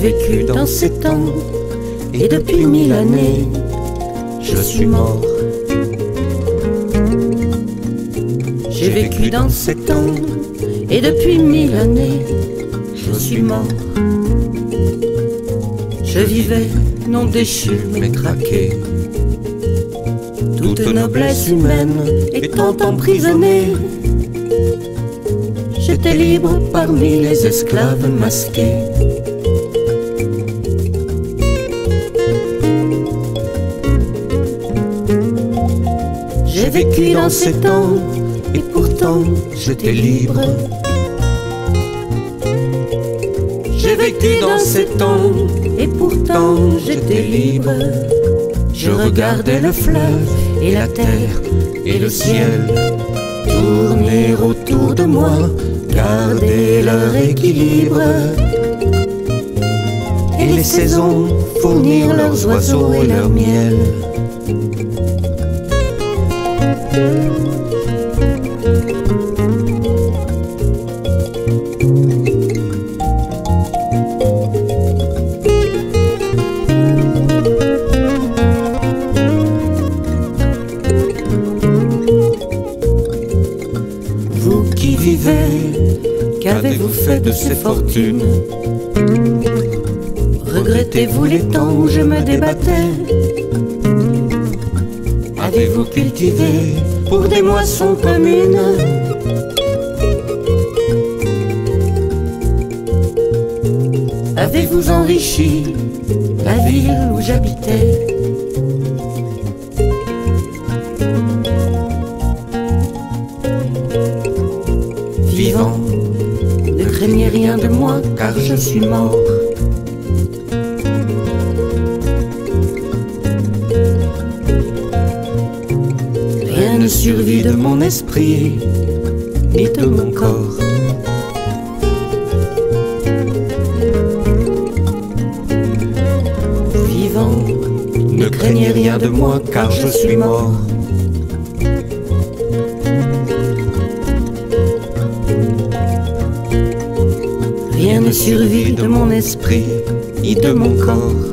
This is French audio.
vécu dans ces temps, et depuis mille années, je suis mort. J'ai vécu dans ces temps, et depuis mille années, je suis mort. Je vivais non déchu mais craqué. Toute noblesse humaine étant emprisonnée, j'étais libre parmi les esclaves masqués. Vécu dans ces temps et pourtant j'étais libre. J'ai vécu dans ces temps et pourtant j'étais libre. Je regardais le fleuve et la terre et le ciel tourner autour de moi, garder leur équilibre. Et les saisons fournir leurs oiseaux et leur miel. Vous qui vivez, qu'avez-vous fait de ces fortunes? Regrettez-vous les temps où je me débattais? Avez-vous cultivé pour des moissons communes Avez-vous enrichi la ville où j'habitais Vivant, ne craignez rien de moi car je suis mort. Survit de mon esprit, ni de mon corps. Vivant, ne craignez rien de moi car je suis mort. Rien ne survit de mon esprit, ni de mon corps.